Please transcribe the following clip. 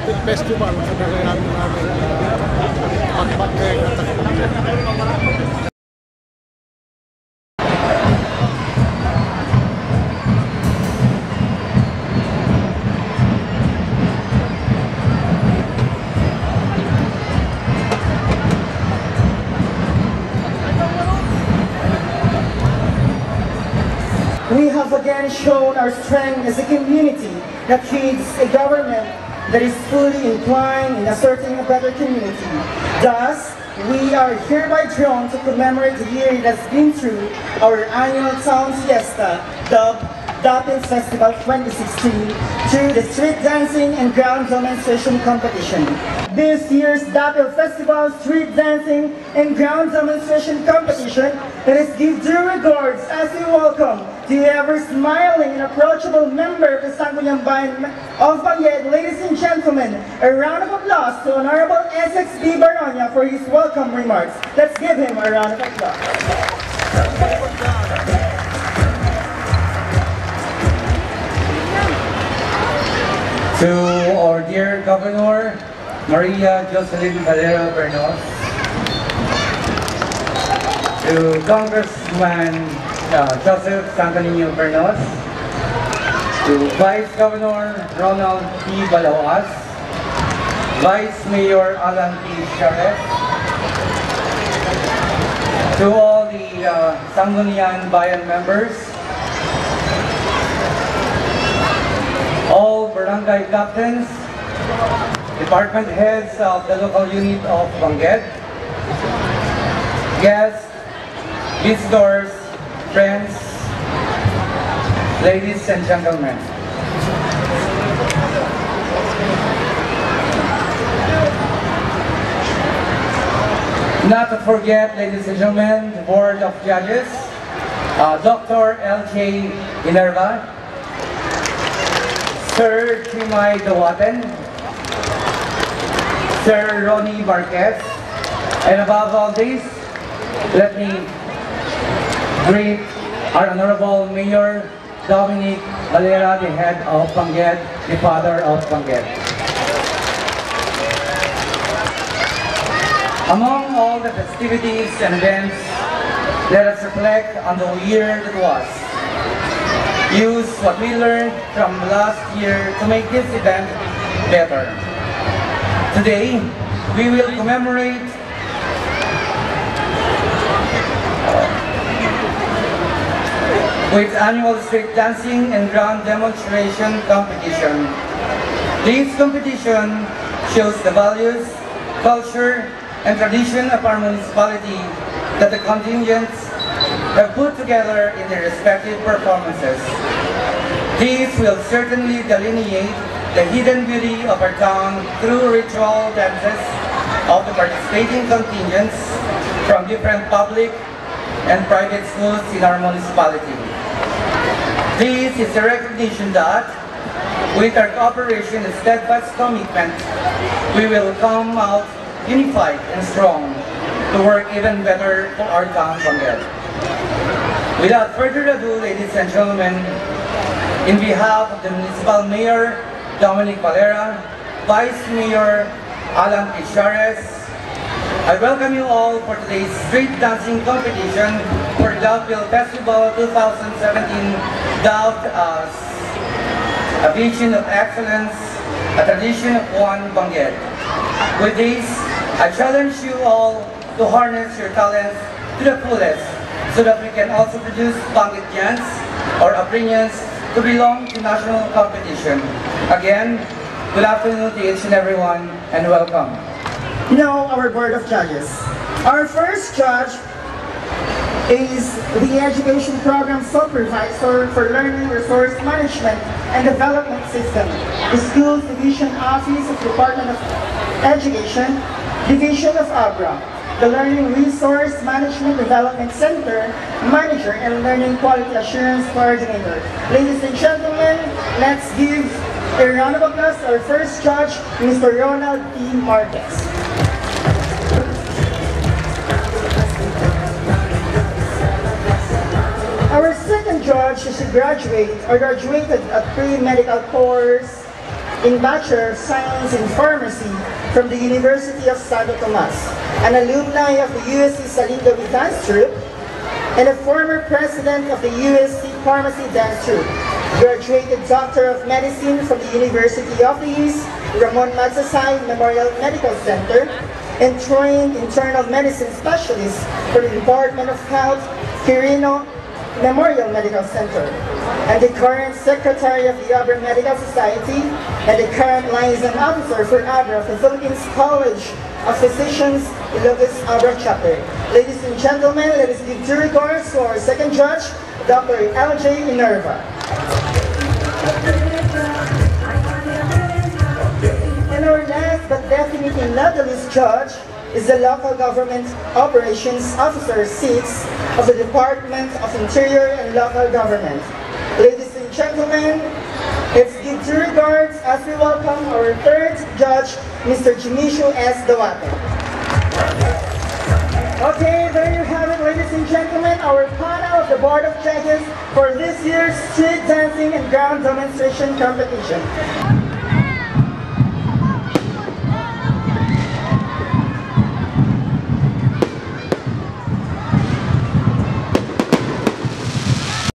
Festival We have again shown our strength as a community that needs a government that is fully inclined in asserting a better community. Thus, we are hereby drawn to commemorate the year that's been through our annual town fiesta, dubbed Dapil Festival 2016, through the street dancing and ground demonstration competition. This year's Dapil Festival Street Dancing and Ground Demonstration Competition let us give due regards as we welcome the ever smiling and approachable member of the Sangguniang Bayan of Bangued. Ladies and gentlemen, a round of applause to Honorable Essex B. Baronia for his welcome remarks. Let's give him a round of applause. To our dear Governor, Maria Jocelyn Valera Bernos. To Congressman uh, Joseph Santo Niño Bernos. To Vice Governor Ronald P. Balawas. Vice Mayor Alan P. Sharif. To all the uh, Sangguniang Bayan members, all barangay captains, department heads of the local unit of Bangued, guests, visitors, friends, ladies and gentlemen. Not to forget, ladies and gentlemen, the Board of Judges, uh, Dr. L.J. Inerva, Sir Chimay Dawaten, Sir Ronnie Marquez, and above all this, let me greet our Honorable Mayor Dominic Valera, the head of Bangued, the father of Bangued. Among all the festivities and events, let us reflect on the year that was use what we learned from last year to make this event better. Today, we will commemorate with annual street dancing and ground demonstration competition. This competition shows the values, culture, and tradition of our municipality that the contingents have put together in their respective performances. These will certainly delineate the hidden beauty of our town through ritual dances of the participating contingents from different public and private schools in our municipality. This is a recognition that, with our cooperation and steadfast commitment, we will come out unified and strong to work even better for our town Bangued. Without further ado, ladies and gentlemen, in behalf of the Municipal Mayor, Dominic Valera, Vice Mayor, Alan Pichares, I welcome you all for today's street dancing competition for Dapil Festival 2017, dubbed uh, as a vision of excellence, a tradition of one Bangued. With this, I challenge you all to harness your talents to the fullest so that we can also produce Banguetians or Apriñans to belong to national competition. Again, good afternoon to each and everyone and welcome. Now, our Board of Judges. Our first judge is the Education Program Supervisor for Learning Resource Management and Development System, the Schools Division Office of Department of Education, Division of ABRA, the Learning Resource Management Development Center Manager and Learning Quality Assurance Coordinator. Ladies and gentlemen, let's give a round of applause to our first judge, Mr. Ronald P. Marquez. Judge is a graduate or graduated at pre-medical course in Bachelor of Science in Pharmacy from the University of Santo Tomas, an alumni of the UST Salinggawi Dance Troupe, and a former president of the UST Pharmacy Dance Troupe. Graduated Doctor of Medicine from the University of the East, Ramon Magsaysay Memorial Medical Center, and trained internal medicine specialist for the Department of Health, Quirino Memorial Medical Center, and the current Secretary of the Abra Medical Society, and the current liaison officer for the Philippines College of Physicians, Ilocos Abra Chapter. Ladies and gentlemen, let us give due regards to our second judge, Dr. L.J. Minerva. And our last but definitely not the least judge is the Local Government Operations Officer 6 of the Department of Interior and Local Government. Ladies and gentlemen, let's give due regards as we welcome our third judge, Mr. Jimisho S. Dawate. Okay, there you have it, ladies and gentlemen, our panel of the Board of Judges for this year's street dancing and ground demonstration competition.